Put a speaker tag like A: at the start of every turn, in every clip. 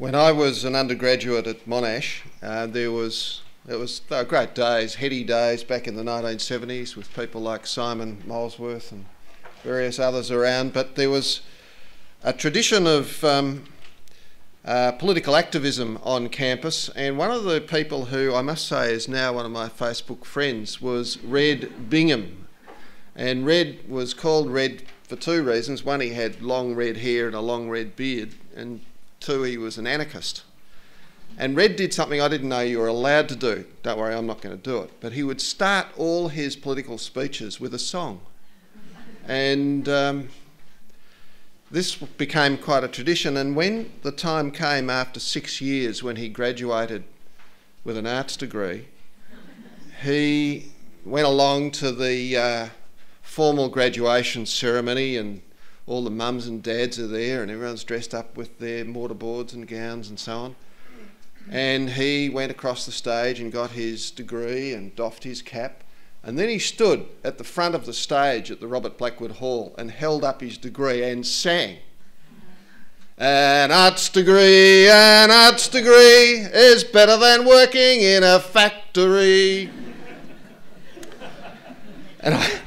A: When I was an undergraduate at Monash, uh, there was it was were great days, heady days back in the 1970s with people like Simon Molesworth and various others around. But there was a tradition of um, uh, political activism on campus, and one of the people who I must say is now one of my Facebook friends was Red Bingham. And Red was called Red for two reasons. One, he had long red hair and a long red beard, and he was an anarchist. And Red did something I didn't know you were allowed to do. Don't worry, I'm not going to do it. But he would start all his political speeches with a song. And um, this became quite a tradition. And when the time came after six years when he graduated with an arts degree, he went along to the uh, formal graduation ceremony and all the mums and dads are there and everyone's dressed up with their mortarboards and gowns and so on. And he went across the stage and got his degree and doffed his cap. And then he stood at the front of the stage at the Robert Blackwood Hall and held up his degree and sang. An arts degree, an arts degree is better than working in a factory. and I,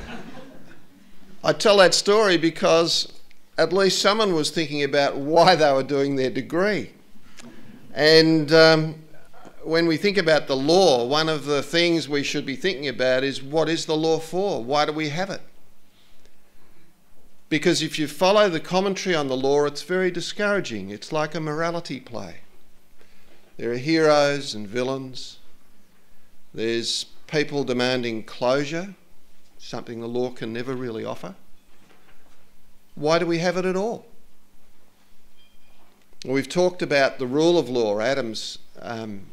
A: I tell that story because at least someone was thinking about why they were doing their degree. And um, when we think about the law, one of the things we should be thinking about is what is the law for? Why do we have it? Because if you follow the commentary on the law, it's very discouraging. It's like a morality play. There are heroes and villains. There's people demanding closure, something the law can never really offer. Why do we have it at all? We've talked about the rule of law. Adam's um,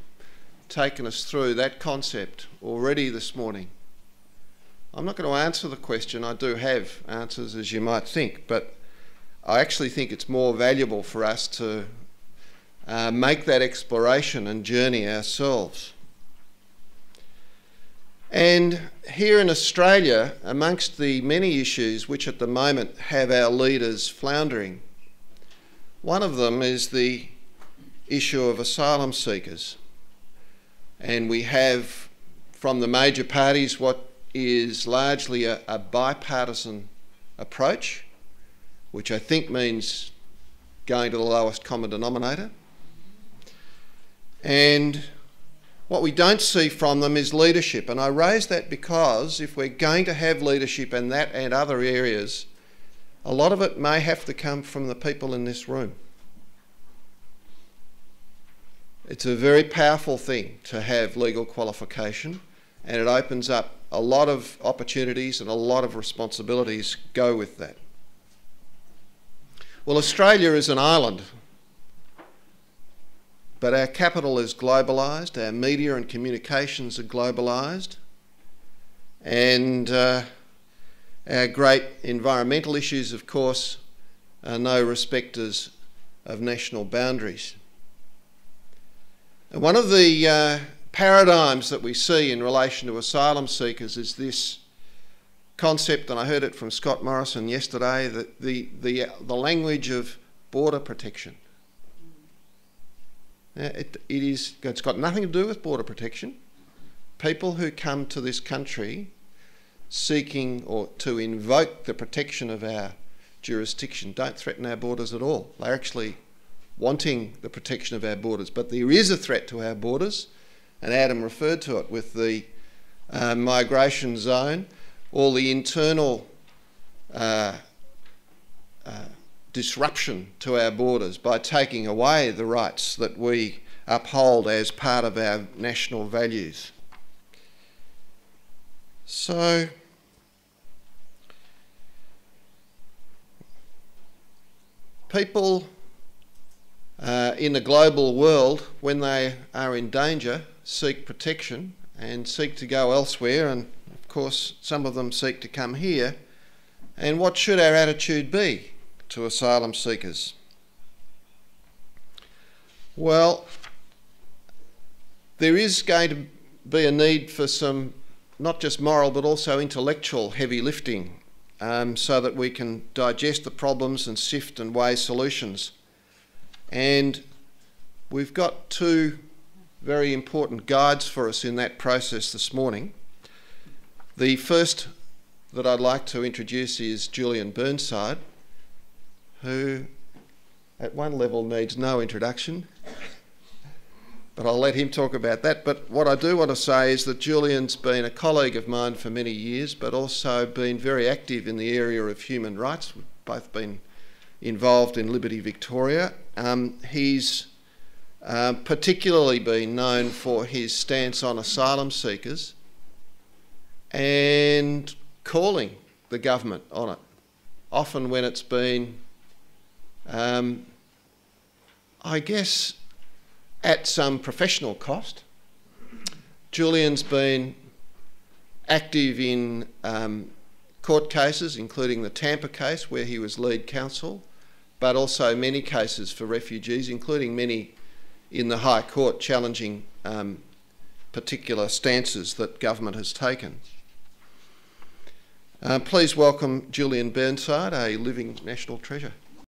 A: taken us through that concept already this morning. I'm not going to answer the question. I do have answers, as you might think, but I actually think it's more valuable for us to uh, make that exploration and journey ourselves. And here in Australia, amongst the many issues which at the moment have our leaders floundering, one of them is the issue of asylum seekers. And we have from the major parties what is largely a, a bipartisan approach, which I think means going to the lowest common denominator. And what we don't see from them is leadership. And I raise that because if we're going to have leadership in that and other areas, a lot of it may have to come from the people in this room. It's a very powerful thing to have legal qualification, and it opens up a lot of opportunities and a lot of responsibilities go with that. Well, Australia is an island, but our capital is globalised, our media and communications are globalised, and uh, our great environmental issues, of course, are no respecters of national boundaries. And one of the uh, paradigms that we see in relation to asylum seekers is this concept, and I heard it from Scott Morrison yesterday, that the, the, the language of border protection. It, it is, it's got nothing to do with border protection. People who come to this country seeking or to invoke the protection of our jurisdiction don't threaten our borders at all. They're actually wanting the protection of our borders. But there is a threat to our borders, and Adam referred to it with the uh, migration zone, all the internal uh, uh, disruption to our borders by taking away the rights that we uphold as part of our national values. So, people uh, in the global world, when they are in danger, seek protection and seek to go elsewhere, and of course, some of them seek to come here. And what should our attitude be to asylum seekers? Well, there is going to be a need for some not just moral but also intellectual heavy lifting um, so that we can digest the problems and sift and weigh solutions. And we've got two very important guides for us in that process this morning. The first that I'd like to introduce is Julian Burnside, who at one level needs no introduction, but I'll let him talk about that. But what I do want to say is that Julian's been a colleague of mine for many years, but also been very active in the area of human rights. We've both been involved in Liberty Victoria. Um, he's uh, particularly been known for his stance on asylum seekers and calling the government on it, often when it's been, um, I guess, at some professional cost. Julian's been active in um, court cases, including the Tampa case where he was lead counsel, but also many cases for refugees, including many in the High Court challenging um, particular stances that government has taken. Uh, please welcome Julian Burnside, a living national treasure.